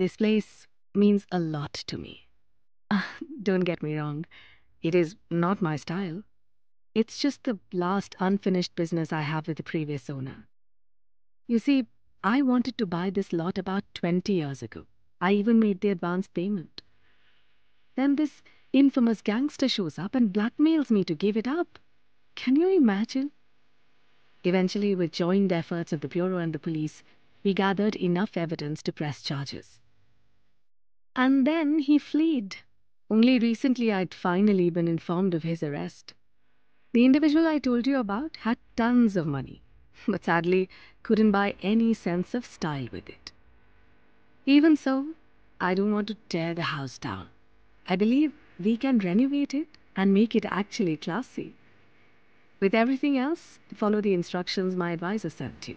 This place means a lot to me. Ah, don't get me wrong, it is not my style. It's just the last unfinished business I have with the previous owner. You see, I wanted to buy this lot about 20 years ago. I even made the advance payment. Then this infamous gangster shows up and blackmails me to give it up. Can you imagine? Eventually, with joint efforts of the Bureau and the police, we gathered enough evidence to press charges. And then he fled. Only recently I'd finally been informed of his arrest. The individual I told you about had tons of money, but sadly couldn't buy any sense of style with it. Even so, I don't want to tear the house down. I believe we can renovate it and make it actually classy. With everything else, follow the instructions my advisor sent you.